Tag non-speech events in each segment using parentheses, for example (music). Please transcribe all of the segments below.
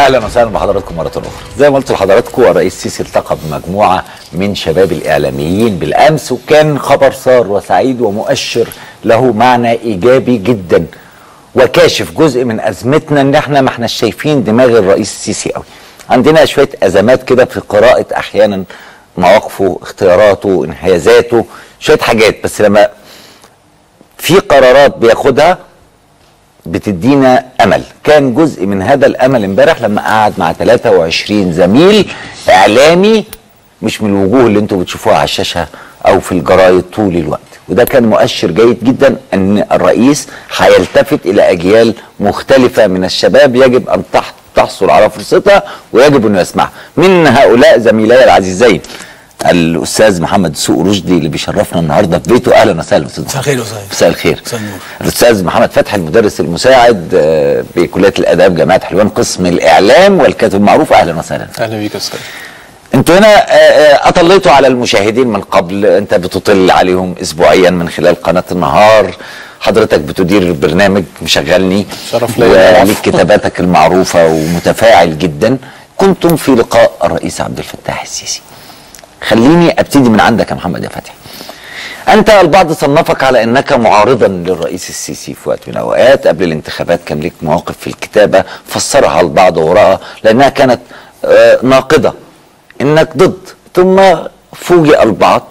أهلا وسهلا بحضراتكم مرة أخرى. زي ما قلت لحضراتكم الرئيس السيسي التقى بمجموعة من شباب الإعلاميين بالأمس وكان خبر سار وسعيد ومؤشر له معنى إيجابي جدا وكاشف جزء من أزمتنا إن إحنا ما إحناش شايفين دماغ الرئيس السيسي قوي عندنا شوية أزمات كده في قراءه أحيانا مواقفه اختياراته انحيازاته شوية حاجات. بس لما في قرارات بياخدها بتدينا أمل. كان جزء من هذا الأمل امبارح لما قعد مع 23 زميل إعلامي مش من الوجوه اللي أنتوا بتشوفوها على الشاشة أو في الجرايد طول الوقت. وده كان مؤشر جيد جدا إن الرئيس هيلتفت إلى أجيال مختلفة من الشباب يجب أن تح- تحصل على فرصتها ويجب إنه يسمعها. من هؤلاء زميلاي العزيزين الأستاذ محمد سوق رشدي اللي بيشرفنا النهارده في بيته. أهلا وسهلا أستاذ مساء الخير. مساء الخير. الأستاذ محمد فتحي المدرس المساعد آه، بكلية الآداب جامعة حلوان قسم الإعلام والكاتب المعروف. أهلا وسهلا. أهلا بيك يا أستاذ. أنتوا هنا آه، آه، اطليتوا على المشاهدين من قبل. أنت بتطل عليهم اسبوعيا من خلال قناة النهار. حضرتك بتدير برنامج مشغلني. شرف ليا. وليك كتاباتك المعروفة ومتفاعل جدا. كنتم في لقاء الرئيس عبد الفتاح السيسي. خليني أبتدي من عندك يا محمد يا فتحي. أنت البعض صنفك على أنك معارضا للرئيس السيسي في وقت من الأوقات قبل الانتخابات كان لك مواقف في الكتابة فسرها البعض وراءها لأنها كانت آه، ناقضه إنك ضد. ثم فوجئ البعض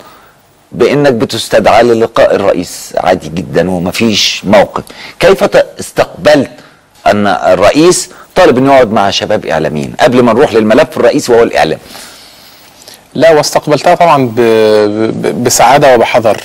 بأنك بتستدعى للقاء الرئيس. عادي جدا ومفيش موقف. كيف استقبلت أن الرئيس طالب إنه يقعد مع شباب إعلاميين؟ قبل ما نروح للملف الرئيسي وهو الإعلام. لا واستقبلتها طبعا ب... ب... بسعادة وبحذر.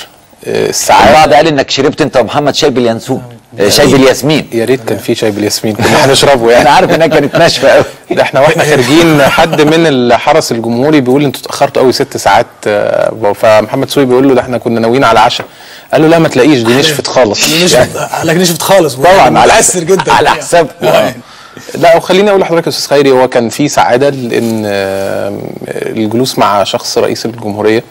آه، السعاده البعض قال إنك شربت أنت ومحمد شاي باليانسون. آه، شاي بالياسمين. يا ريت كان في شاي بالياسمين. (laughs) كنا هنشربه يعني. أنا عارف إنها كانت ناشفة قوي (laughs) ده إحنا وإحنا خارجين حد من الحرس الجمهوري بيقول إنتوا اتأخرتوا قوي ست ساعات آه، فمحمد سوي بيقول له ده إحنا كنا ناويين على عشاء. قال له لا ما تلاقيش دي نشفت خالص. يعني نشفت لكن نشفت خالص. طبعا على متأثر جدا. على حسابكم آه. لا وخليني أقول لحضرتك يا أستاذ خيري هو كان في سعادة لأن الجلوس مع شخص رئيس الجمهورية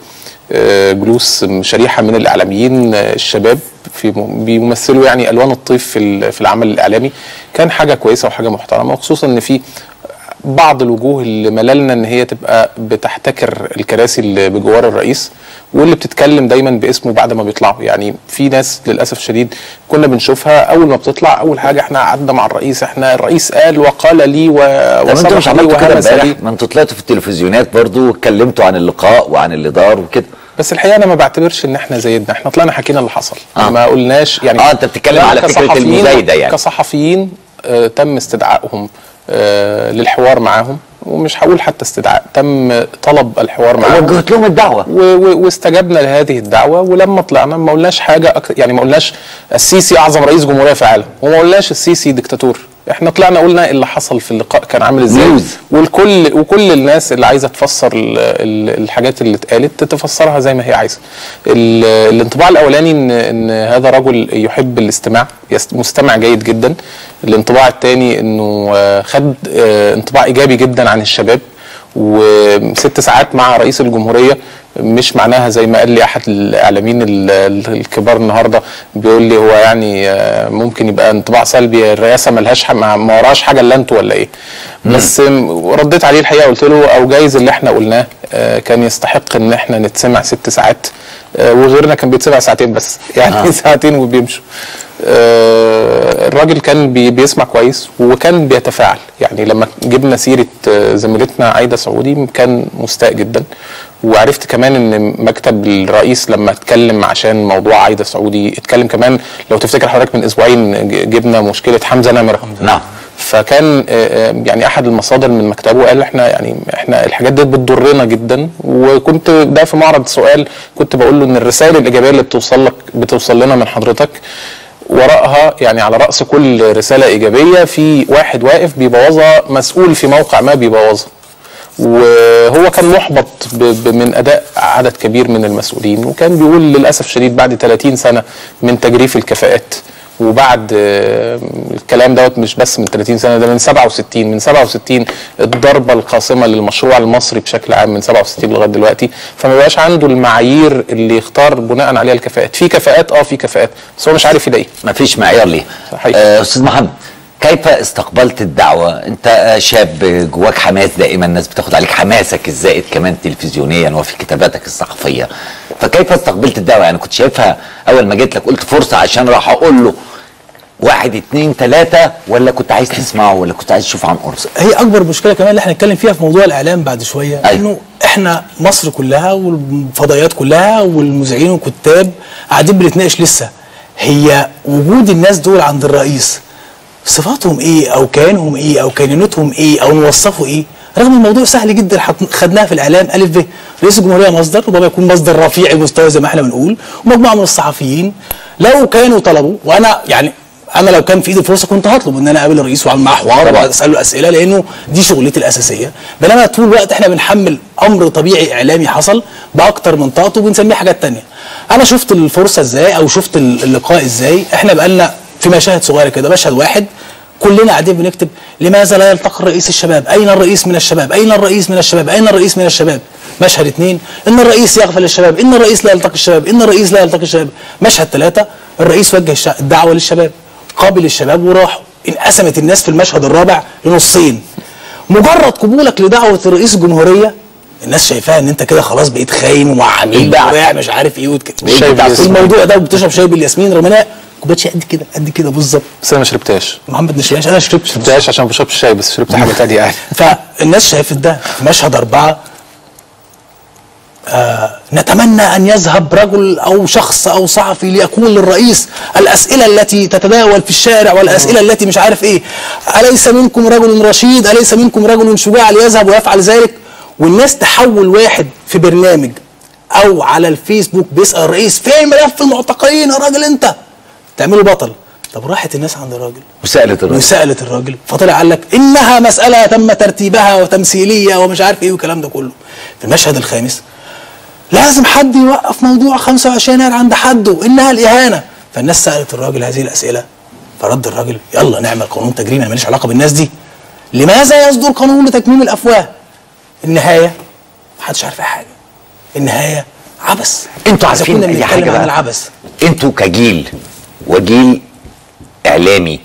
آه، جلوس شريحة من الإعلاميين آه، الشباب في بيمثلوا يعني ألوان الطيف في في العمل الإعلامي. كان حاجة كويسة وحاجة محترمة وخصوصا إن في بعض الوجوه اللي مللنا إن هي تبقى بتحتكر الكراسي اللي بجوار الرئيس واللي بتتكلم دايما باسمه بعد ما بيطلعوا. يعني في ناس للأسف الشديد كنا بنشوفها أول ما بتطلع أول حاجة إحنا قعدنا مع الرئيس إحنا الرئيس قال وقال لي وصرح لي وهمس لي. ما أنتوا طلعتوا في التلفزيونات برضو واتكلمتوا عن اللقاء وعن اللي دار وكده. بس الحقيقة أنا ما بعتبرش إن إحنا زايدنا إحنا طلعنا حكينا اللي حصل. آه. ما قلناش يعني آه، أنت بتتكلم على فكرة كصحفيين- المزايدة يعني. كصحفيين آه تم استدعائهم. للحوار معاهم ومش هقول حتى استدعاء تم طلب الحوار معاهم. وجهت لهم الدعوة. و- و- واستجبنا لهذه الدعوة ولما طلعنا ما قلناش حاجة أكتر يعني ما قلناش السيسي أعظم رئيس جمهورية في العالم وما قلناش السيسي ديكتاتور. إحنا طلعنا قلنا اللي حصل في اللقاء؟ كان عامل إزاي. والكل وكل الناس اللي عايزة تفسر ال- ال- الحاجات اللي اتقالت تفسرها زي ما هي عايزة. ال- الانطباع الأولاني إن إن هذا رجل يحب الاستماع مستمع جيد جدا. الانطباع الثاني إنه آه، خد آه، انطباع إيجابي جدا عن الشباب وست ساعات مع رئيس الجمهورية. مش معناها زي ما قال لي أحد الإعلاميين ال- ال- الكبار النهارده بيقول لي هو يعني آه، ممكن يبقى انطباع سلبي الرئاسة ملهاش ما وراش حاجة إلا أنتوا ولا إيه؟ بس رديت عليه الحقيقة قلت له أو جايز اللي إحنا قلناه آه، كان يستحق إن إحنا نتسمع ست ساعات وغيرنا كان بيتسمع ساعتين بس. (laughs) يعني آه. ساعتين وبيمشوا. آه، الراجل كان بي بيسمع كويس وكان بيتفاعل. يعني لما جبنا سيرة آه، زميلتنا عايدة سعودي كان مستاء جدا. وعرفت كمان إن مكتب الرئيس لما اتكلم عشان موضوع عايدة سعودي اتكلم كمان لو تفتكر حضرتك من أسبوعين جبنا مشكلة حمزة نمرة. نعم. فكان آه، آه، يعني أحد المصادر من مكتبه قال إحنا يعني إحنا الحاجات دي بتضرنا جدا. وكنت ده في معرض سؤال كنت بقول له إن الرسائل الإيجابية اللي بتوصل لك بتوصل لنا من حضرتك وراءها يعني على رأس كل رسالة إيجابية في واحد واقف بيبوظها مسؤول في موقع ما بيبوظها. وهو كان محبط من أداء عدد كبير من المسؤولين وكان بيقول للأسف شديد بعد 30 سنة من تجريف الكفاءات. وبعد آه، الكلام دوت مش بس من 30 سنة ده من 67 من 67 الضربة القاصمة للمشروع المصري بشكل عام من 67 لغاية دلوقتي. فما بقاش عنده المعايير اللي يختار بناء عليها الكفاءات. في كفاءات آه في كفاءات بس هو مش عارف يلاقيها. مفيش معيار ليه حقيقي. آه، أستاذ محمد كيف استقبلت الدعوة؟ انت شاب جواك حماس دائما الناس بتاخد عليك حماسك الزائد كمان تلفزيونيا وفي كتاباتك الصحفية فكيف استقبلت الدعوة؟ يعني كنت شايفها أول ما جيت لك قلت فرصة عشان راح أقول له واحد اتنين تلاتة ولا كنت عايز تسمعه ولا كنت عايز تشوف عن قرص؟ هي أكبر مشكلة كمان اللي إحنا هنتكلم فيها في موضوع الإعلام بعد شوية أيوة. إنه إحنا مصر كلها والفضائيات كلها والمذيعين والكتاب قاعدين بنتناقش لسه. هي وجود الناس دول عند الرئيس صفاتهم إيه؟ أو كيانهم إيه؟ أو كينونتهم إيه؟ أو نوصفوا إيه؟ رغم الموضوع سهل جدا خدناها في الاعلام ألف ب. رئيس الجمهوريه مصدر ربما يكون مصدر رفيع المستوى زي ما إحنا بنقول. ومجموعه من الصحفيين لو كانوا طلبوا وأنا يعني أنا لو كان في إيدي فرصة كنت هطلب إن أنا أقابل الرئيس وأعمل معاه حوار. وأسأله أسئلة لأنه دي شغلتي الأساسية. بينما طول الوقت إحنا بنحمل أمر طبيعي إعلامي حصل بأكتر من طاقته وبنسميه حاجات تانية. أنا شفت الفرصة إزاي أو شفت اللقاء إزاي؟ إحنا بقالنا في مشاهد صغيرة كده مشهد واحد كلنا قاعدين بنكتب لماذا لا يلتقي رئيس الشباب؟ أين الرئيس من الشباب؟ أين الرئيس من الشباب؟ أين الرئيس من الشباب؟ مشهد اثنين إن الرئيس يغفل الشباب إن الرئيس لا يلتقي الشباب إن الرئيس لا يلتقي الشباب. مشهد ثلاثة الرئيس وجه الدعوة للشباب قابل الشباب وراحوا انقسمت الناس في المشهد الرابع لنصين. مجرد قبولك لدعوة رئيس الجمهورية الناس شايفاها إن أنت كده خلاص بقيت خاين وعميل البعث. وباع مش عارف إيه وتك... الشاي بتاع بالياسمين. الموضوع ده وبتشرب شاي بالياسمين رغم انها كوباية شاي قد كده قد كده بالظبط. بس أنا ما شربتهاش. محمد نشياش أنا شربت شربتهاش عشان ما بشربش شاي بس شربت حاجة (laughs) تانية يعني. فالناس شايفت ده. مشهد أربعة. آه نتمنى أن يذهب رجل أو شخص أو صحفي ليقول للرئيس الأسئلة التي تتداول في الشارع والأسئلة التي مش عارف إيه. أليس منكم رجل رشيد؟ أليس منكم رجل شجاع ليذهب ويفعل ذلك؟ والناس تحول واحد في برنامج أو على الفيسبوك بيسأل الرئيس فين ملف المعتقلين يا راجل أنت؟ تعمله بطل. طب راحت الناس عند الراجل. وسألت الرئيس وسألت الراجل. فطلع قال لك إنها مسألة تم ترتيبها وتمثيلية ومش عارف إيه والكلام ده كله. في المشهد الخامس لازم حد يوقف موضوع 25 يناير عند حده إنها الإهانة. فالناس سألت الراجل هذه الأسئلة. فرد الراجل يلا نعمل قانون تجريمي أنا ماليش علاقة بالناس دي. لماذا يصدر قانون لتكميم الأفواه؟ النهاية محدش عارف أي حاجة. النهاية عبث أنتوا عارفين أي حاجة بقى؟ العبث أنتوا كجيل وجيل إعلامي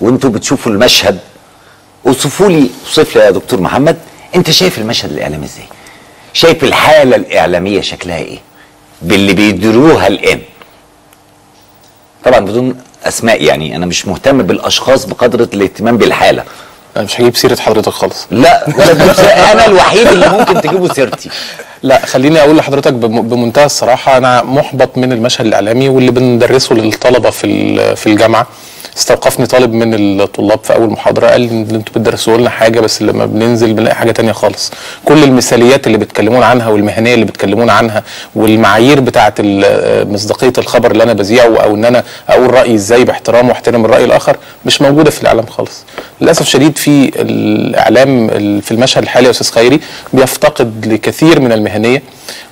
وانتوا بتشوفوا المشهد اوصفوا لي اوصف لي يا دكتور محمد انت شايف المشهد الإعلامي إزاي؟ شايف الحالة الإعلامية شكلها إيه؟ باللي بيديروها الآن. طبعا بدون أسماء يعني أنا مش مهتم بالأشخاص بقدر الاهتمام بالحالة. أنا مش هجيب سيرة حضرتك خالص. لا ولا. أنا الوحيد اللي ممكن تجيبوا سيرتي. لا خليني أقول لحضرتك بم- بمنتهى الصراحة أنا محبط من المشهد الإعلامي واللي بندرسه للطلبة في في الجامعة. استوقفني طالب من الطلاب في أول محاضرة قال إن أنتوا بتدرسوا لنا حاجة بس لما بننزل بنلاقي حاجة تانية خالص. كل المثاليات اللي بتكلمون عنها والمهنية اللي بتكلمون عنها والمعايير بتاعه مصداقية الخبر اللي أنا بذيعه أو إن أنا أقول رأيي إزاي باحترام واحترم الرأي الآخر مش موجودة في الإعلام خالص. للأسف شديد في الإعلام ال- في المشهد الحالي يا أستاذ خيري بيفتقد لكثير من المهنية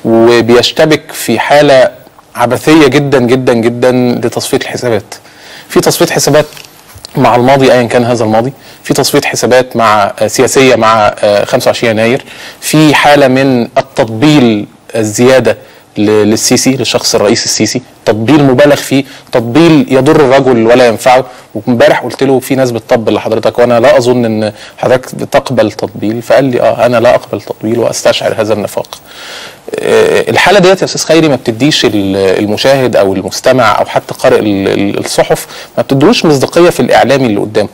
وبيشتبك في حالة عبثية جدا جدا جدا لتصفية الحسابات. في تصفيه حسابات مع الماضي ايا كان هذا الماضي. في تصفيه حسابات مع آه، سياسية مع آه، 25 يناير. في حالة من التطبيل الزيادة للسيسي للشخص الرئيس السيسي. تطبيل مبالغ فيه. تطبيل يضر الرجل ولا ينفعه. وامبارح قلت له في ناس بتطبل لحضرتك وأنا لا أظن إن حضرتك بتقبل تطبيل. فقال لي آه أنا لا أقبل تطبيل وأستشعر هذا النفاق. آه، الحالة ديت يا أستاذ خيري ما بتديش ال- المشاهد أو المستمع أو حتى قارئ ال- ال- الصحف ما بتدلوش مصداقية في الاعلامي اللي قدامه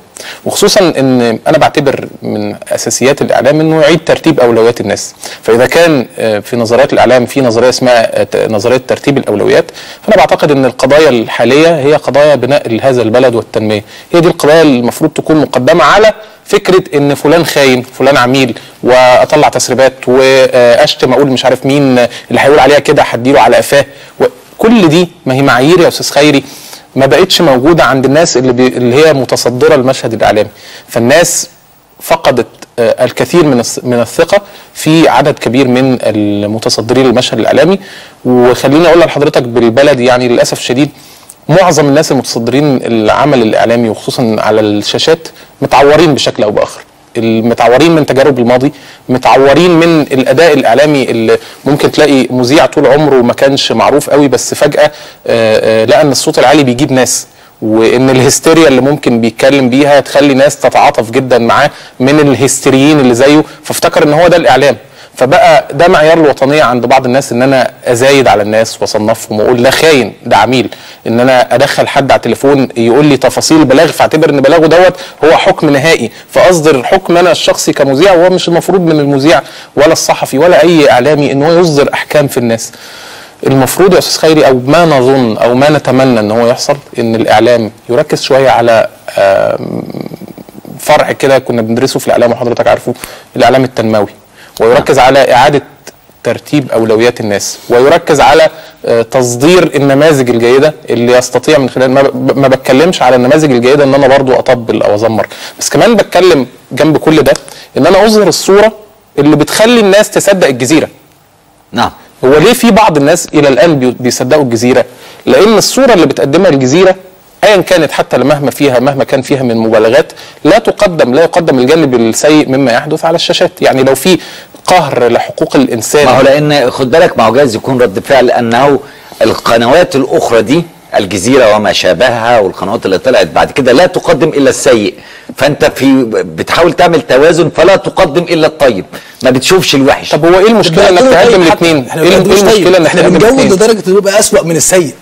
وخصوصا إن أنا بعتبر من أساسيات الإعلام إنه يعيد ترتيب أولويات الناس. فإذا كان آه، في نظريات الإعلام في نظرية اسمها آه، نظرية ترتيب الأولويات فأنا بعتقد إن القضايا الحالية هي قضايا بناء هذا البلد والتنمية. هي دي القضايا اللي المفروض تكون مقدمة على فكرة إن فلان خاين فلان عميل وأطلع تسريبات وأشتم أقول مش عارف مين اللي هيقول عليها كده هديله على قفاه. كل دي ما هي معايير يا أستاذ خيري ما بقتش موجودة عند الناس اللي, بي اللي هي متصدرة المشهد الإعلامي. فالناس فقدت آه، الكثير من من الثقة في عدد كبير من المتصدرين للمشهد الإعلامي. وخليني أقول لحضرتك بالبلد يعني للأسف الشديد معظم الناس المتصدرين العمل الإعلامي وخصوصا على الشاشات متعورين بشكل أو بآخر. المتعورين من تجارب الماضي متعورين من الأداء الإعلامي اللي ممكن تلاقي مذيع طول عمره ما كانش معروف قوي بس فجأة آه، آه، لقى إن الصوت العالي بيجيب ناس وإن الهستيريا اللي ممكن بيتكلم بيها تخلي ناس تتعاطف جدا معاه من الهستيريين اللي زيه فافتكر إن هو ده الإعلام. فبقى ده معيار الوطنية عند بعض الناس إن أنا أزايد على الناس وأصنفهم وأقول ده خاين ده عميل. إن أنا أدخل حد على التليفون يقول لي تفاصيل بلاغ فاعتبر إن بلاغه دوت هو حكم نهائي. فأصدر حكم أنا الشخصي كمذيع وهو مش المفروض من المذيع ولا الصحفي ولا أي إعلامي إن هو يصدر أحكام في الناس. المفروض يا أستاذ خيري أو ما نظن أو ما نتمنى إن هو يحصل إن الإعلام يركز شوية على فرع كده كنا بندرسه في الإعلام وحضرتك عارفه الإعلام التنموي. ويركز على إعادة ترتيب أولويات الناس ويركز على آه، تصدير النماذج الجيدة اللي يستطيع من خلال ما, بتكلمش على النماذج الجيدة إن أنا برضو أطبل أو أزمر. بس كمان بتكلم جنب كل ده إن أنا أظهر الصورة اللي بتخلي الناس تصدق الجزيرة. نعم. هو ليه في بعض الناس إلى الآن بي- بيصدقوا الجزيرة؟ لأن الصورة اللي بتقدمها الجزيرة ايا كانت حتى مهما فيها مهما كان فيها من مبالغات لا تقدم لا يقدم الجانب السيء مما يحدث على الشاشات، يعني لو في قهر لحقوق الإنسان ما هو لأن خد بالك ما هو جايز يكون رد فعل أنه القنوات الأخرى دي الجزيرة وما شابهها والقنوات اللي طلعت بعد كده لا تقدم إلا السيء. فأنت في بتحاول تعمل توازن فلا تقدم إلا الطيب. ما بتشوفش الوحش. طب هو إيه المشكلة إنك تقدم الاثنين؟ إيه طيب المشكلة انك إحنا تقدم بنجود؟ لدرجه إنه يبقى أسوأ من السيء.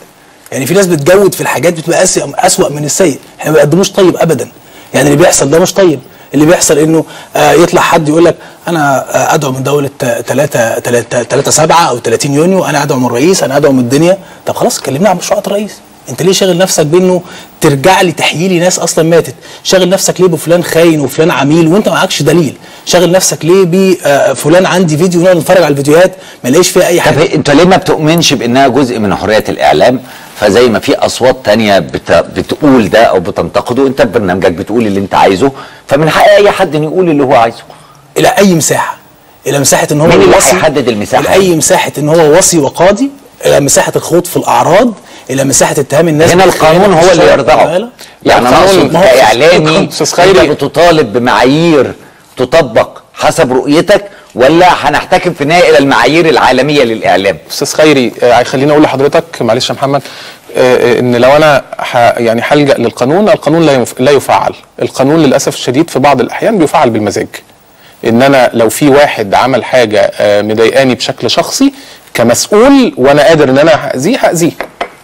يعني في ناس بتجود في الحاجات بتبقى أسوأ, أسوأ من السيء. إحنا ما بنقدموش طيب ابدا. يعني اللي بيحصل ده مش طيب. اللي بيحصل إنه آه يطلع حد يقول لك أنا آه أدعو من دولة 3 3 7 أو 30 يونيو أنا أدعو من الرئيس أنا أدعو من الدنيا. طب خلاص كلمنا عن مشروعات الرئيس. أنت ليه شاغل نفسك بإنه ترجع لي تحيي لي ناس أصلا ماتت؟ شاغل نفسك ليه بفلان خاين وفلان عميل وأنت معكش دليل؟ شاغل نفسك ليه بفلان عندي فيديو نقعد نتفرج على الفيديوهات؟ ما نلاقيش فيها أي طب حاجة. هي- أنت ليه ما بتؤمنش بإنها جزء من حرية الإعلام؟ فزي ما في أصوات تانية بت... بتقول ده أو بتنتقده أنت ببرنامجك بتقول اللي أنت عايزه فمن حق أي حد انه يقول اللي هو عايزه. إلى أي مساحة؟ إلى مساحة إن هو مين اللي وصي؟ هيحدد المساحة؟ إلى؟ أي مساحة إن هو وصي وقاضي؟ إلى مساحة الخوض في الأعراض؟ إلى مساحة اتهام الناس؟ هنا القانون هو اللي. يرضعه. يعني أنا هو كاعلامي انت بتطالب بمعايير تطبق حسب رؤيتك ولا هنحتكم في النهايه إلى المعايير العالمية للإعلام. أستاذ خيري آه، خليني أقول لحضرتك معلش يا محمد آه، آه، إن لو أنا يعني هلجأ للقانون القانون لا لا يفعل. القانون للأسف الشديد في بعض الأحيان بيفعل بالمزاج. إن أنا لو في واحد عمل حاجة مضايقاني بشكل شخصي كمسؤول وأنا قادر إن أنا هأذيه هأذيه.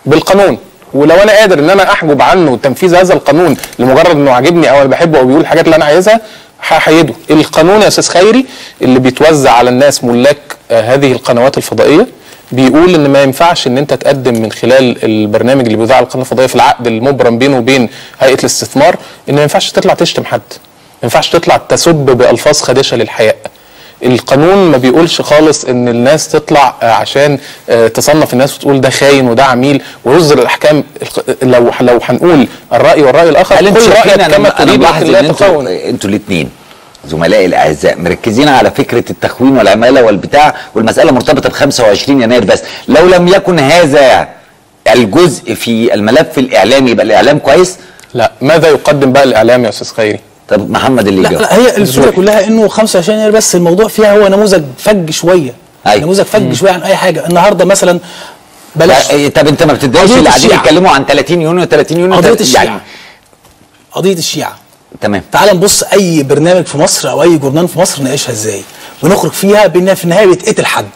بالقانون. ولو أنا قادر إن أنا أحجب عنه تنفيذ هذا القانون لمجرد إنه عاجبني أو أنا بحبه أو بيقول الحاجات اللي أنا عايزها هحيده. القانون يا أستاذ خيري اللي بيتوزع على الناس ملاك آه، هذه القنوات الفضائية بيقول إن ما ينفعش إن أنت تقدم من خلال البرنامج اللي بيذاع على القناة الفضائية في العقد المبرم بينه وبين هيئة الاستثمار إن ما ينفعش تطلع تشتم حد. ما ينفعش تطلع تسب بألفاظ خادشه للحياء. القانون ما بيقولش خالص إن الناس تطلع آه، عشان آه، تصنف الناس وتقول ده خاين وده عميل ويصدر الأحكام لو لو هنقول الرأي والرأي الآخر هل كل رأيك كما تريد لكن لا أنتوا الاثنين زملائي الأعزاء مركزين على فكرة التخوين والعمالة والبتاع والمسألة مرتبطة ب 25 يناير بس. لو لم يكن هذا الجزء في الملف الإعلامي يبقى الإعلام كويس؟ لا. ماذا يقدم بقى الإعلام يا أستاذ خيري؟ طب محمد اللي لا جاوب. لا هي الفكرة. كلها إنه 25 يناير بس الموضوع فيها هو نموذج فج شوية. أيوة. نموذج فج شوية عن أي حاجة. النهارده مثلا بلاش. لا، طب أنت ما بتدعيش اللي قاعدين. يتكلموا عن 30 يونيو 30 يونيو قضية الشيعة. قضية الشيعة. تمام. تعال نبص أي برنامج في مصر أو أي جورنال في مصر ناقشها إزاي. ونخرج فيها بان في النهاية بيتقتل حد.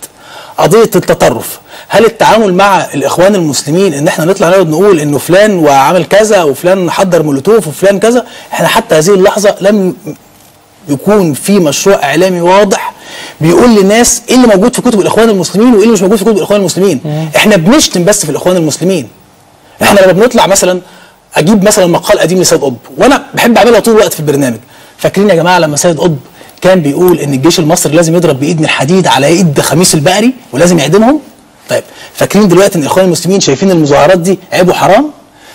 قضية التطرف. هل التعامل مع الإخوان المسلمين إن إحنا نطلع نقعد نقول إنه فلان وعمل كذا وفلان حضر مولوتوف وفلان كذا إحنا حتى هذه اللحظة لم يكون في مشروع إعلامي واضح بيقول للناس إيه اللي موجود في كتب الإخوان المسلمين وإيه اللي مش موجود في كتب الإخوان المسلمين. إحنا بنشتم بس في الإخوان المسلمين. إحنا لما بنطلع مثلا أجيب مثلا مقال قديم لسيد قطب وأنا بحب اعملها طول الوقت في البرنامج. فاكرين يا جماعة لما سيد قطب كان بيقول إن الجيش المصري لازم يضرب بإيد من الحديد على إيد خميس البقري ولازم يعدمهم. طيب فاكرين دلوقتي إن الاخوان المسلمين شايفين المظاهرات دي عيب وحرام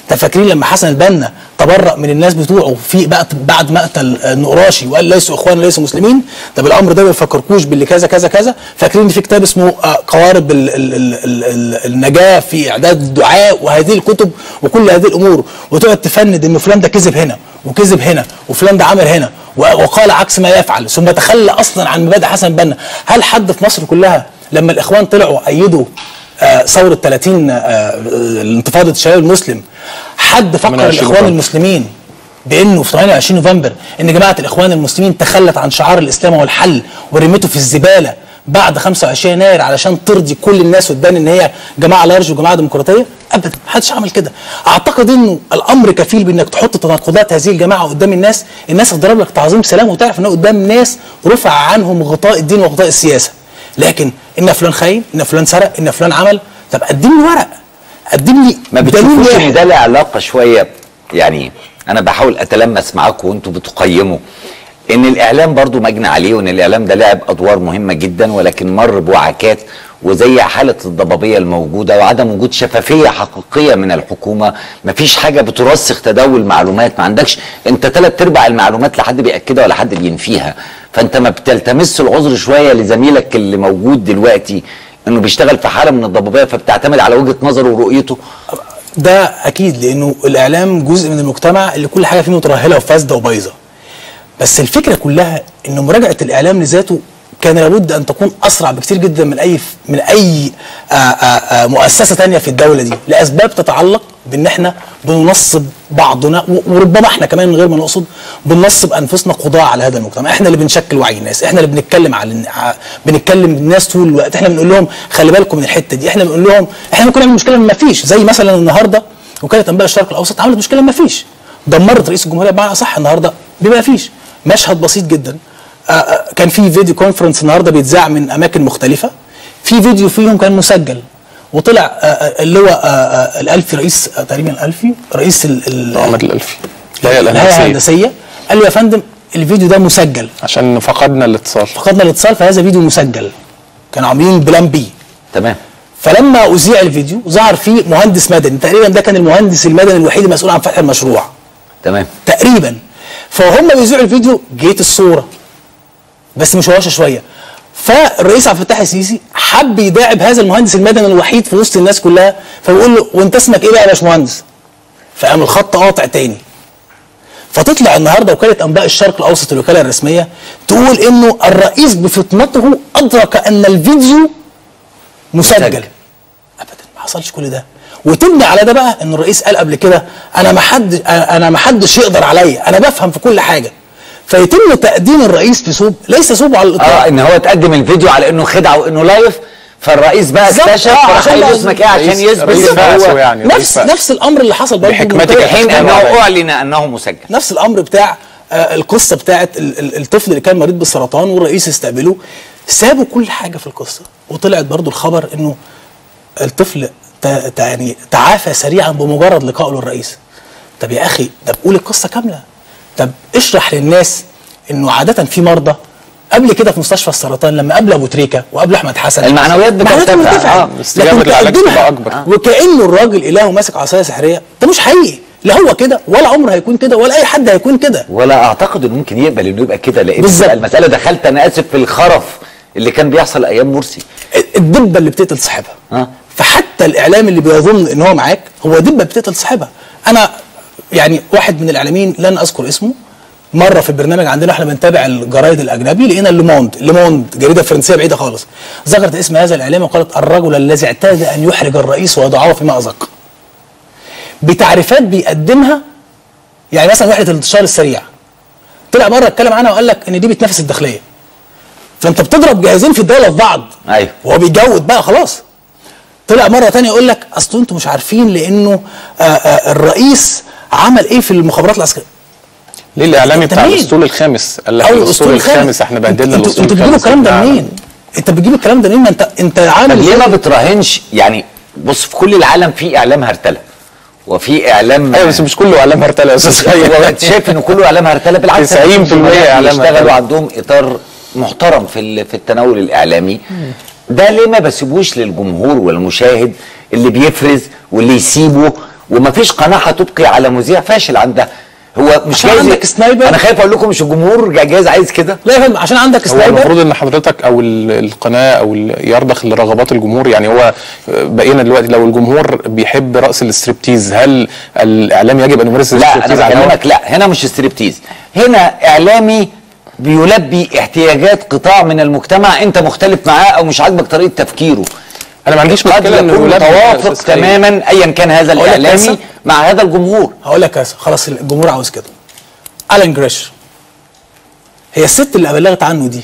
طب فاكرين لما حسن البنا تبرأ من الناس بتوعه في بعد مقتل النقراشي وقال ليسوا إخوان ليسوا مسلمين؟ طب الامر ده ما يفكركوش باللي كذا كذا كذا. فاكرين ان في كتاب اسمه آه، قوارب ال ال ال ال ال النجاة في إعداد الدعاء وهذه الكتب وكل هذه الأمور. وتقعد تفند انه فلان ده كذب هنا. وكذب هنا وفلان ده عمل هنا وقال عكس ما يفعل ثم تخلى أصلا عن مبادئ حسن البنا هل حد في مصر كلها لما الإخوان طلعوا أيدوا آه، ثورة 30 آه، انتفاضة الشباب المسلم حد فكر 28 الإخوان. المسلمين بإنه في 28 نوفمبر إن جماعة الإخوان المسلمين تخلت عن شعار الإسلام والحل ورمته في الزبالة بعد 25 يناير علشان ترضي كل الناس وتبان إن هي جماعة لارج وجماعه ديمقراطية ابدا محدش عمل كده. أعتقد إنه الأمر كفيل بإنك تحط تناقضات هذه الجماعة قدام الناس الناس هتضرب لك تعظيم سلام وتعرف إن قدام ناس رفع عنهم غطاء الدين وغطاء السياسة. لكن إن فلان خاين إن فلان سرق إن فلان عمل طب قدم لي ورق. قدم لي ما بتشوفوش. إن ده له علاقة شوية يعني أنا بحاول أتلمس معاكم وأنتوا بتقيموا. إن الإعلام برضو مجني عليه وإن الإعلام ده لعب أدوار مهمة جدا ولكن مر بوعكات وزي حالة الضبابية الموجودة وعدم وجود شفافية حقيقية من الحكومة. مفيش حاجة بترسخ تداول معلومات ما عندكش؟ انت ثلاث أرباع المعلومات لا حد بيأكدها ولا حد بينفيها. فانت ما بتلتمس العذر شوية لزميلك اللي موجود دلوقتي انه بيشتغل في حالة من الضبابية فبتعتمد على وجهة نظره ورؤيته. ده أكيد لأنه الإعلام جزء من المجتمع اللي كل حاجة فيه مترهلة وفاسدة وبايظة. بس الفكرة كلها إن مراجعة الإعلام لذاته كان لابد أن تكون أسرع بكثير جدا من أي من أي آآ آآ مؤسسة تانية في الدولة دي لأسباب تتعلق بإن إحنا بننصب بعضنا وربما إحنا كمان من غير ما نقصد بننصب أنفسنا قضاة على هذا المجتمع. إحنا اللي بنشكل وعي الناس إحنا اللي بنتكلم على بنتكلم الناس طول الوقت. إحنا بنقول لهم خلي بالكم من الحتة دي إحنا بنقول لهم إحنا ممكن نعمل مشكلة ما فيش. زي مثلا النهارده وكالة أنباء الشرق الأوسط عملت مشكلة ما فيش. دمرت رئيس الجمهورية بمعنى أصح النهارده بما فيش. مشهد بسيط جدا. آه، آه، كان في video conference النهارده بيتذاع من أماكن مختلفة. في فيديو فيهم كان مسجل وطلع آه، آه، اللي هو آه، آه، الألفي رئيس آه، تقريبا الألفي رئيس ال- ال- محمد الألفي. الهيئة الهندسية. قال له يا فندم الفيديو ده مسجل. عشان فقدنا الاتصال. فقدنا الاتصال فهذا فيديو مسجل. كانوا عاملين plan B. تمام. فلما أذيع الفيديو ظهر فيه مهندس مدني. تقريبا ده كان المهندس المدني الوحيد المسؤول عن فتح المشروع. تمام. تقريبا. فهم بيذيعوا الفيديو جيت الصورة. بس مشوشه شوية. فالرئيس عبد الفتاح السيسي حب يداعب هذا المهندس المدني الوحيد في وسط الناس كلها فبيقول له وانت اسمك إيه بقى يا باشمهندس؟ فقام الخط قاطع تاني. فتطلع النهارده وكالة أنباء الشرق الأوسط الوكالة الرسمية تقول إنه الرئيس بفطنته أدرك أن الفيديو مسجل. ابدا ما حصلش كل ده. وتبني على ده بقى إن الرئيس قال قبل كده أنا ما حد أنا ما حدش يقدر عليا أنا بفهم في كل حاجة. فيتم تقديم الرئيس في ليس ثوب على الإطلاق. آه إن هو تقدم الفيديو على إنه خدعة وإنه لايف فالرئيس بقى اكتشف آه، فراح بقى- اسمك إيه عشان يثبت هو يعني نفس نفس الأمر اللي حصل برضه بحكمتك حين. إنه اعلن انه مسجل. نفس الأمر بتاع آه، القصة بتاعت ال- ال- الطفل اللي كان مريض بالسرطان والرئيس استقبله سابوا كل حاجة في القصة. وطلعت برضو الخبر إنه الطفل يعني تعافى سريعا بمجرد لقائه للرئيس. طب يا أخي طب قول القصة كاملة. طب اشرح للناس انه عادة في مرضى قبل كده في مستشفى السرطان لما قابل أبو تريكة وقابل أحمد حسن المعنويات بترتفع. مرتفعة. آه، لكن العلاج تقدمها بتبقى أكبر. وكأنه الراجل إله ماسك عصاية سحرية ده مش حقيقي لا هو كده ولا عمره هيكون كده ولا أي حد هيكون كده ولا أعتقد إنه ممكن يقبل إنه يبقى كده لأن. المسألة دخلت أنا آسف في الخرف اللي كان بيحصل أيام مرسي الدبة اللي بتقتل صاحبها آه. فحتى الإعلام اللي بيظن إن هو معاك هو دبة بتقتل صاحبها أنا يعني واحد من الاعلاميين لن أذكر اسمه مرة في البرنامج عندنا إحنا بنتابع الجرايد الأجنبي لقينا Le Monde Le Monde جريدة فرنسية بعيدة خالص. ذكرت اسم هذا الاعلامي وقالت الرجل الذي اعتاد أن يحرج الرئيس ويضعه في مأزق. بتعريفات بيقدمها يعني مثلا وحدة الانتشار السريع. طلع بره اتكلم عنها وقال لك إن دي بتنافس الداخلية. فأنت بتضرب جهازين في الدولة في بعض أيوه. وهو بيجود بقى خلاص. طلع مرة تانية يقول لك أصل أنتوا مش عارفين لأنه آآ آآ الرئيس عمل إيه في المخابرات العسكرية ليه الاعلامي بتاع؟ الأسطول الخامس قال لك الأسطول الخامس إحنا بهدلنا الأسطول أنتوا بتجيبوا الكلام ده. منين؟ أنت بتجيب الكلام ده منين؟ ما انت أنت عامل ليه ما بتراهنش يعني بص في كل العالم في إعلام هرتلة وفي إعلام أيوه بس مش كله إعلام هرتلة يا أستاذ أنت شايف إن كله إعلام هرتلة بالعكس 90% إعلام يشتغلوا هرتلة. عندهم إطار محترم في في التناول الإعلامي ده ليه ما بسيبوش للجمهور والمشاهد اللي بيفرز واللي يسيبه ومفيش قناه هتبقي على مذيع فاشل عندها. هو مش عشان عندك sniper. أنا خايف أقول لكم مش الجمهور جايز عايز كده. لا يا فندم عشان عندك هو sniper؟ المفروض إن حضرتك أو ال- القناة أو ال- يرضخ لرغبات الجمهور. يعني هو بقينا دلوقتي لو الجمهور بيحب رأس الاستريبتيز هل الإعلام يجب أن يمارس لا الاستريبتيز أنا على الهواء؟ بكلمك لا هنا مش ستريبتيز. هنا إعلامي بيلبي احتياجات قطاع من المجتمع أنت مختلف معاه أو مش عاجبك طريقة تفكيره. أنا ما عنديش مشكلة إن متوافق. تماما ايا كان هذا الإعلامي؟ مع هذا الجمهور هقول لك خلاص الجمهور عاوز كده ألان جريش هي الست اللي بلغت عنه دي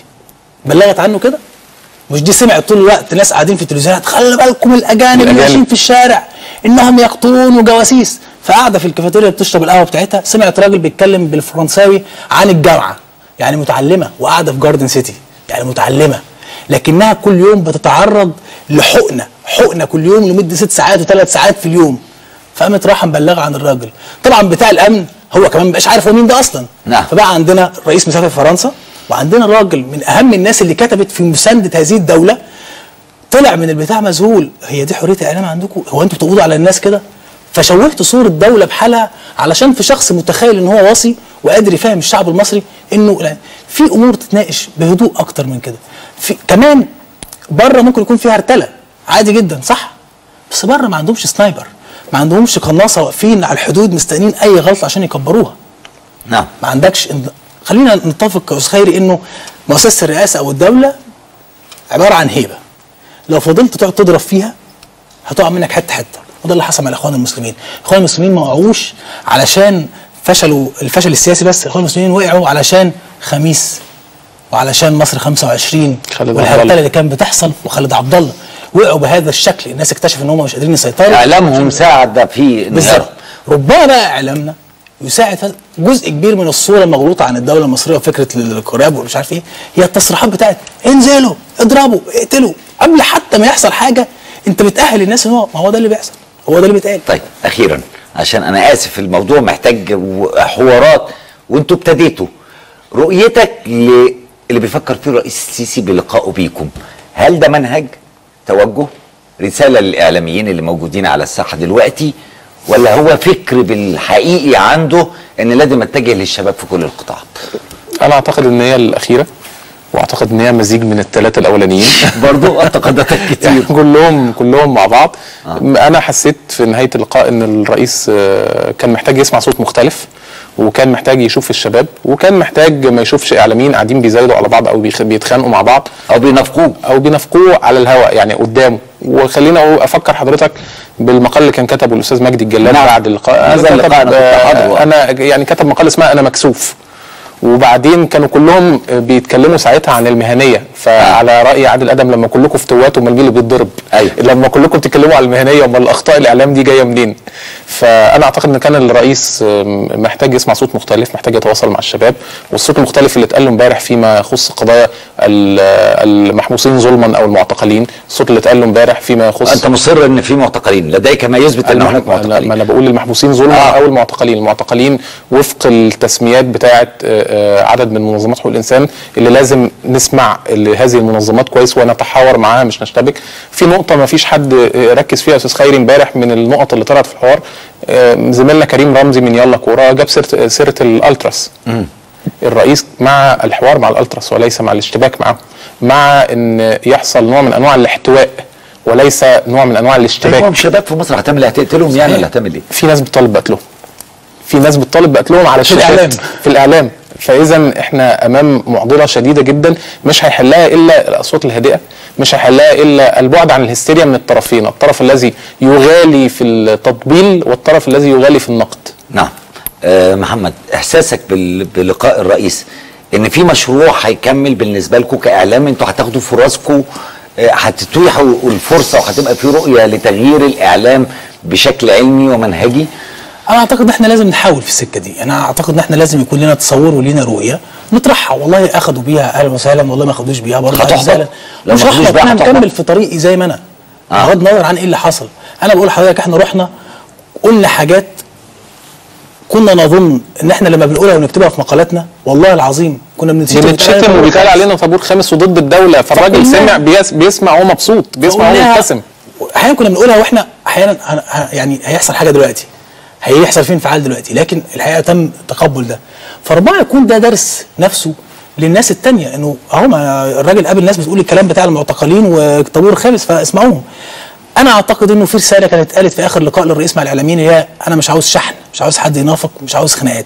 بلغت عنه كده مش دي سمعت طول الوقت ناس قاعدين في التلفزيونات خلي بالكم الأجانب اللي. ماشيين في الشارع إنهم يقتلون وجواسيس فقاعدة في الكافيتيريا بتشرب القهوة بتاعتها سمعت راجل بيتكلم بالفرنساوي عن الجامعة يعني متعلمة وقاعدة في جاردن سيتي يعني متعلمة لكنها كل يوم بتتعرض لحقنة حقنة كل يوم لمدة ست ساعات وثلاث ساعات في اليوم. فقامت رايحة مبلغة عن الراجل. طبعا بتاع الأمن هو كمان مبقاش عارف هو مين ده أصلا. نعم. فبقى عندنا رئيس مسافر فرنسا وعندنا راجل من أهم الناس اللي كتبت في مساندة هذه الدولة. طلع من البتاع مذهول. هي دي حرية الإعلام عندكم؟ هو أنتوا بتقبضوا على الناس كده؟ فشوهت صورة الدولة بحالها علشان في شخص متخيل إن هو واصي وقادر يفهم الشعب المصري إنه في أمور تتناقش بهدوء أكتر من كده. في كمان بره ممكن يكون فيها ارتله عادي جدا صح؟ بس بره ما عندهمش سنايبر. ما عندهمش قناصة واقفين على الحدود مستنيين أي غلطة عشان يكبروها. نعم. ما عندكش إن- خلينا نتفق يا خيري إنه مؤسسة الرئاسة أو الدولة عبارة عن هيبة. لو فضلت تقعد تضرب فيها هتقع منك حتة حتة. وده اللي حصل مع الإخوان المسلمين. الإخوان المسلمين ما وقعوش علشان فشلوا الفشل السياسي بس الإخوان المسلمين وقعوا علشان خميس وعلشان مصر 25 خالد عبد والهرتله الله. اللي كان بتحصل وخالد عبد الله. وقعوا بهذا الشكل. الناس اكتشفوا إن هم مش قادرين يسيطروا. إعلامهم ساعد في بالظبط. ربما بقى إعلامنا يساعد جزء كبير من الصورة المغلوطة عن الدولة المصرية وفكرة الكراب ومش عارف إيه. هي التصريحات بتاعت انزلوا اضربوا اقتلوا. قبل حتى ما يحصل حاجة أنت بتأهل الناس إن هو ما هو ده اللي بيحصل. هو ده اللي بيتقال. طيب أخيرا عشان أنا آسف الموضوع محتاج حوارات وأنتوا ابتديتوا. رؤيتك ل- اللي بيفكر فيه الرئيس السيسي بلقائه بيكم هل ده منهج توجه رسالة للإعلاميين اللي موجودين على الساحة دلوقتي ولا هو فكر بالحقيقي عنده إن لازم أتجه للشباب في كل القطاعات؟ أنا أعتقد إن هي الأخيرة. وأعتقد إن هي مزيج من الثلاثه الأولانيين. (laughs) برضو أعتقاداتك (laughs) كتير. كلهم كلهم مع بعض. آه. أنا حسيت في نهاية اللقاء إن الرئيس آه، كان محتاج يسمع صوت مختلف وكان محتاج يشوف الشباب وكان محتاج ما يشوفش إعلاميين قاعدين بيزايدوا على بعض أو بيتخانقوا مع بعض. أو بينافقوه. أو بينافقوه على الهواء يعني قدامه وخلينا أفكر حضرتك بالمقال اللي كان كتبه الأستاذ مجدي الجلال نعم. بعد اللقاء. هذا اللقاء كنت آه، حاضره. أنا يعني كتب مقال اسمها أنا مكسوف. وبعدين كانوا كلهم بيتكلموا ساعتها عن المهنية. فعلى رأي عادل آدم لما كلكم فتوات امال مين اللي بيتضرب أيوة. لما كلكم بتتكلموا على المهنية امال الأخطاء الإعلام دي جاية منين؟ فأنا أعتقد إن كان الرئيس محتاج يسمع صوت مختلف محتاج يتواصل مع الشباب. والصوت المختلف اللي اتقال امبارح فيما يخص قضايا ال- المحبوسين ظلما أو المعتقلين. الصوت اللي اتقال امبارح فيما يخص أنت مصر إن في معتقلين لديك ما يثبت إن هناك ما معتقلين أنا بقول المحبوسين ظلما آه. أو المعتقلين. المعتقلين وفق التسميات بتاعه آه، عدد من منظمات حقوق الإنسان اللي لازم نسمع هذه المنظمات كويس ونتحاور معاها مش نشتبك في نقطة ما فيش حد آه، ركز فيها أستاذ خيري امبارح من النقط اللي طلعت في الحوار آه، زميلنا كريم رمزي من يلا كورة جاب سيرة سيرة الألتراس الرئيس مع الحوار مع الألتراس وليس مع الاشتباك معهم مع إن يحصل نوع من أنواع الاحتواء وليس نوع من أنواع الاشتباك هم شباب في مصر هتعمل؟ هتقتلهم يعني ولا هتعمل إيه؟ في ناس بتطالب بقتلهم في ناس بتطالب بقتلهم على في الشاشات. في الإعلام فاذا إحنا امام معضله شديده جدا مش هيحلها الا الاصوات الهادئه مش هيحلها الا البعد عن الهستيريا من الطرفين الطرف الذي يغالي في التطبيل والطرف الذي يغالي في النقد. نعم. آه محمد إحساسك بلقاء الرئيس إن في مشروع هيكمل بالنسبة لكم كإعلام أنتوا هتاخدوا فرصكم آه، هتتيحوا الفرصة وهتبقى في رؤية لتغيير الإعلام بشكل علمي ومنهجي؟ أنا أعتقد ان إحنا لازم نحاول في السكة دي. أنا أعتقد إن إحنا لازم يكون لنا تصور ولينا رؤية نطرحها. والله اخذوا بيها أهلا وسهلا والله ما اخذوش بيها برضه. أهلا وسهلا مش هحبط أنا. مكمل في طريقي زي ما أنا. آه. بغض النظر عن إيه اللي حصل. أنا بقول لحضرتك إحنا رحنا قلنا حاجات كنا نظن إن إحنا لما بنقولها ونكتبها في مقالاتنا والله العظيم كنا بنتشتم بنتشتم وبيتقال علينا طابور خامس وضد الدولة فالراجل سمع بيس بيسمع وهو مبسوط بيسمع وهو مبتسم. أحيانا كنا بنقولها وإحنا أحيانا يعني هيحصل حاجة دلوقتي. هيحصل فيه انفعال دلوقتي. لكن الحقيقة تم تقبل ده. فربما يكون ده درس نفسه للناس التانية إنه أهو الراجل قابل ناس بتقول الكلام بتاع المعتقلين والطابور الخامس فاسمعوهم. أنا أعتقد إنه في رسالة كانت اتقالت في آخر لقاء للرئيس مع الإعلاميين اللي هي أنا مش عاوز شحن مش عاوز حد ينافق مش عاوز خناقات.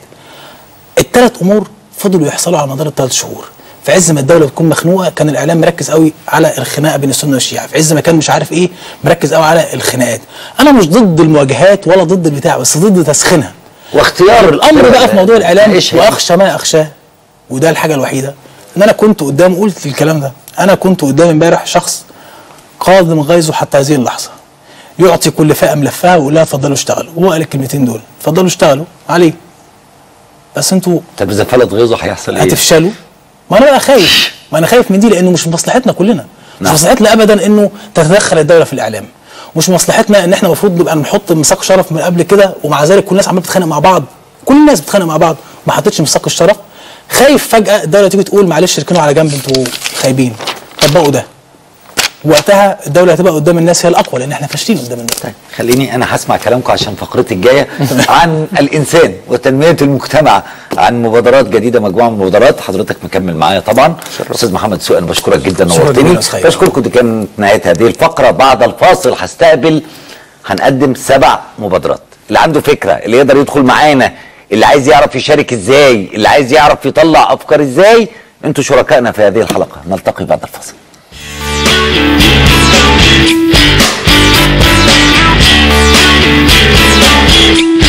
الثلاث أمور فضلوا يحصلوا على مدار الثلاث شهور. في عز ما الدولة بتكون مخنوقة كان الإعلام مركز قوي على الخناقة بين السنة والشيعة. في عز ما كان مش عارف إيه مركز قوي على الخناقات. أنا مش ضد المواجهات ولا ضد البتاع بس ضد تسخينها. واختيار الأمر بقى في موضوع الإعلام؟ واخشى ما اخشاه وده الحاجة الوحيدة. إن أنا كنت قدام قلت الكلام ده أنا كنت قدام إمبارح شخص قادم غيظه حتى هذه اللحظة. يعطي كل فئة ملفها ويقول لها اتفضلوا اشتغلوا. هو قال الكلمتين دول اتفضلوا اشتغلوا. عليه بس أنتوا طب إذا فلت غيظه هيحصل إيه؟ هتفشلوا. ما أنا بقى خايف. ما أنا خايف من دي لأنه مش مصلحتنا كلنا. مش نعم. مصلحتنا ابدا إنه تتدخل الدولة في الإعلام. مش مصلحتنا إن إحنا المفروض نبقى نحط ميثاق شرف من قبل كده ومع ذلك كل الناس عمالة بتتخانق مع بعض. كل الناس بتتخانق مع بعض. ما حطيتش ميثاق الشرف. خايف فجأة الدولة تيجي تقول معلش اركنوا على جنب أنتوا خايبين. طبقوا ده. وقتها الدولة هتبقى قدام الناس هي الأقوى لأن إحنا فاشلين قدام الناس. طيب خليني أنا هسمع كلامكم عشان فقرتي الجاية عن الإنسان وتنمية المجتمع عن مبادرات جديدة مجموعة من المبادرات. حضرتك مكمل معايا طبعا. أستاذ محمد سوء أنا بشكرك جدا نورتني. بشكركم دي كانت نهاية هذه الفقرة. بعد الفاصل هستقبل هنقدم سبع مبادرات. اللي عنده فكرة اللي يقدر يدخل معانا اللي عايز يعرف يشارك إزاي اللي عايز يعرف يطلع أفكار إزاي أنتوا شركائنا في هذه الحلقة. نلتقي بعد الفاصل. Thank you.